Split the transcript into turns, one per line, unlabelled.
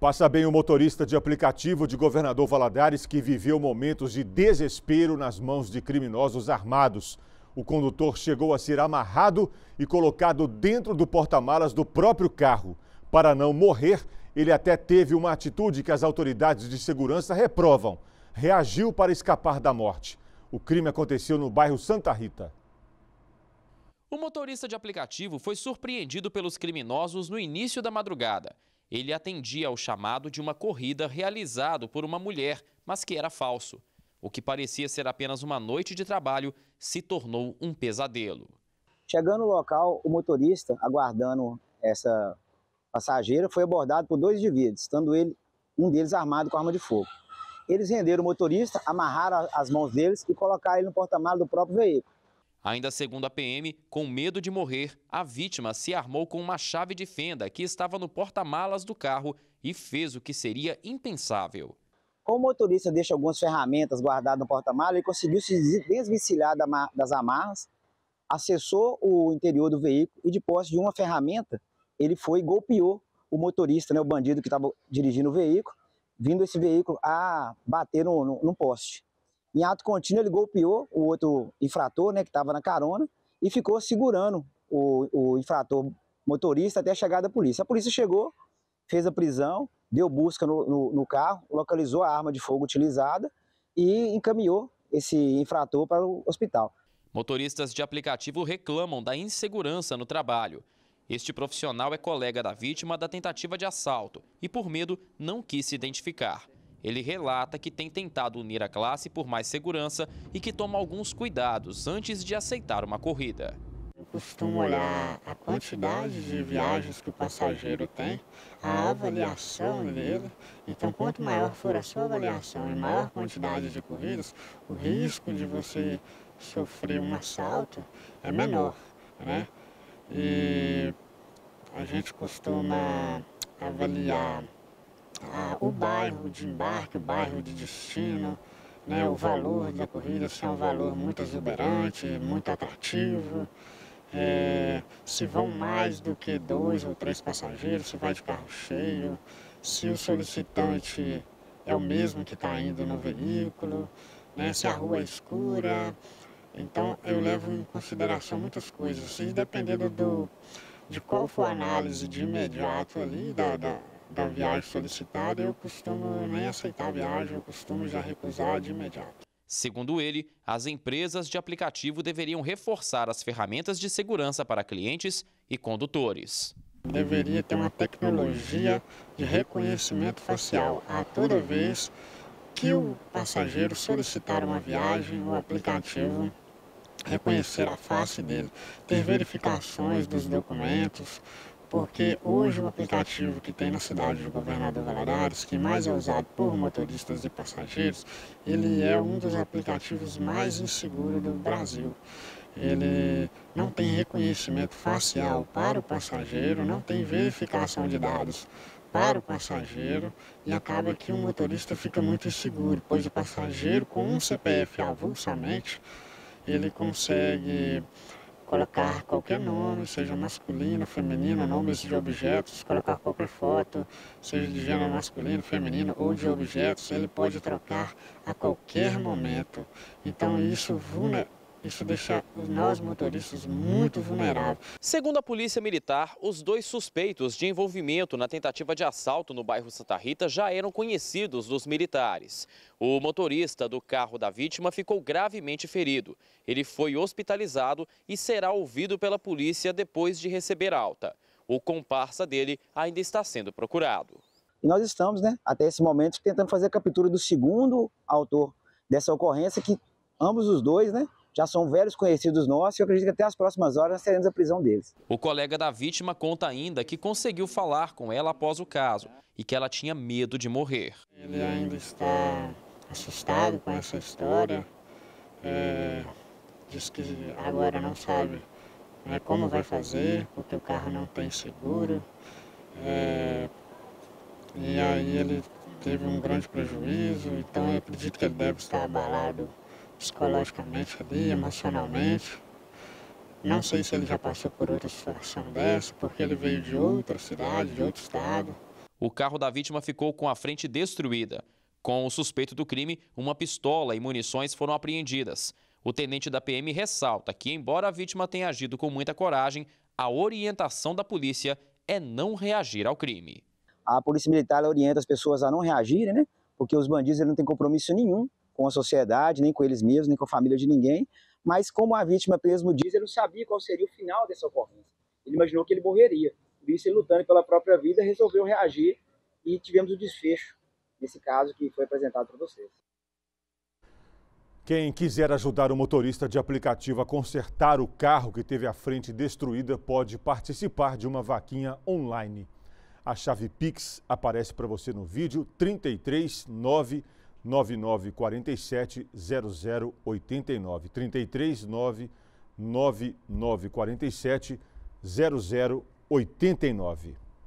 Passa bem o motorista de aplicativo de Governador Valadares que viveu momentos de desespero nas mãos de criminosos armados. O condutor chegou a ser amarrado e colocado dentro do porta-malas do próprio carro. Para não morrer, ele até teve uma atitude que as autoridades de segurança reprovam. Reagiu para escapar da morte. O crime aconteceu no bairro Santa Rita.
O motorista de aplicativo foi surpreendido pelos criminosos no início da madrugada. Ele atendia ao chamado de uma corrida realizado por uma mulher, mas que era falso. O que parecia ser apenas uma noite de trabalho se tornou um pesadelo.
Chegando no local, o motorista, aguardando essa passageira, foi abordado por dois indivíduos, estando ele, um deles armado com arma de fogo. Eles renderam o motorista, amarraram as mãos deles e colocaram ele no porta-malas do próprio veículo.
Ainda segundo a PM, com medo de morrer, a vítima se armou com uma chave de fenda que estava no porta-malas do carro e fez o que seria impensável.
O motorista deixa algumas ferramentas guardadas no porta-malas, ele conseguiu se desvencilhar das amarras, acessou o interior do veículo e, de posse de uma ferramenta, ele foi e golpeou o motorista, né, o bandido que estava dirigindo o veículo, vindo esse veículo a bater no, no, no poste. Em ato contínuo, ele golpeou o outro infrator, né, que estava na carona, e ficou segurando o, o infrator motorista até a chegada da polícia. A polícia chegou, fez a prisão, deu busca no, no, no, carro, localizou a arma de fogo utilizada e encaminhou esse infrator para o hospital.
Motoristas de aplicativo reclamam da insegurança no trabalho. Este profissional é colega da vítima da tentativa de assalto e, por medo, não quis se identificar. Ele relata que tem tentado unir a classe por mais segurança e que toma alguns cuidados antes de aceitar uma corrida.
Eu costumo olhar a quantidade de viagens que o passageiro tem, a avaliação dele. Então, quanto maior for a sua avaliação e maior quantidade de corridas, o risco de você sofrer um assalto é menor, né? E a gente costuma avaliar o bairro de embarque, o bairro de destino, né, o valor da corrida, se é um valor muito exuberante, muito atrativo, é, se vão mais do que dois ou três passageiros, se vai de carro cheio, se o solicitante é o mesmo que está indo no veículo, né, se a rua é escura. Então eu levo em consideração muitas coisas. E dependendo do, de qual for a análise de imediato ali da, da da viagem solicitada, eu costumo nem aceitar a viagem, eu costumo já recusar de imediato.
Segundo ele, as empresas de aplicativo deveriam reforçar as ferramentas de segurança para clientes e condutores.
Deveria ter uma tecnologia de reconhecimento facial a toda vez que o passageiro solicitar uma viagem, o aplicativo reconhecer a face dele, ter verificações dos documentos, porque hoje o aplicativo que tem na cidade de Governador Valadares, que mais é usado por motoristas e passageiros, ele é um dos aplicativos mais inseguros do Brasil. Ele não tem reconhecimento facial para o passageiro, não tem verificação de dados para o passageiro e acaba que o motorista fica muito inseguro, pois o passageiro com um CPF avulsamente, ele consegue colocar qualquer nome, seja masculino, feminino, nomes de objetos, colocar qualquer foto, seja de gênero masculino, feminino ou de objetos, ele pode trocar a qualquer momento. Então isso vulnera isso deixa nós motoristas muito vulneráveis.
Segundo a Polícia Militar, os dois suspeitos de envolvimento na tentativa de assalto no bairro Santa Rita já eram conhecidos dos militares. O motorista do carro da vítima ficou gravemente ferido. Ele foi hospitalizado e será ouvido pela polícia depois de receber alta. O comparsa dele ainda está sendo procurado.
E nós estamos, né, até esse momento, tentando fazer a captura do segundo autor dessa ocorrência, que ambos os dois, né, já são velhos conhecidos nossos e eu acredito que até as próximas horas nós teremos a prisão deles.
O colega da vítima conta ainda que conseguiu falar com ela após o caso e que ela tinha medo de morrer.
Ele ainda está assustado com essa história, é, diz que agora não sabe né, como vai fazer, porque o carro não tem seguro. É, e aí ele teve um grande prejuízo, então eu acredito que ele deve estar abalado psicologicamente ali, emocionalmente. Não sei se ele já passou por outra situação dessa, porque ele veio de outra cidade, de outro estado.
O carro da vítima ficou com a frente destruída. Com o suspeito do crime, uma pistola e munições foram apreendidas. O tenente da PM ressalta que, embora a vítima tenha agido com muita coragem, a orientação da polícia é não reagir ao crime.
A polícia militar orienta as pessoas a não reagirem, né? Porque os bandidos não têm compromisso nenhum com a sociedade, nem com eles mesmos, nem com a família de ninguém. Mas como a vítima mesmo diz, ele não sabia qual seria o final dessa ocorrência. Ele imaginou que ele morreria. Por isso, ele lutando pela própria vida, resolveu reagir e tivemos o desfecho nesse caso que foi apresentado para vocês.
Quem quiser ajudar o motorista de aplicativo a consertar o carro que teve a frente destruída pode participar de uma vaquinha online. A chave Pix aparece para você no vídeo 33 9 9947 0089. 33 9 9947 0089.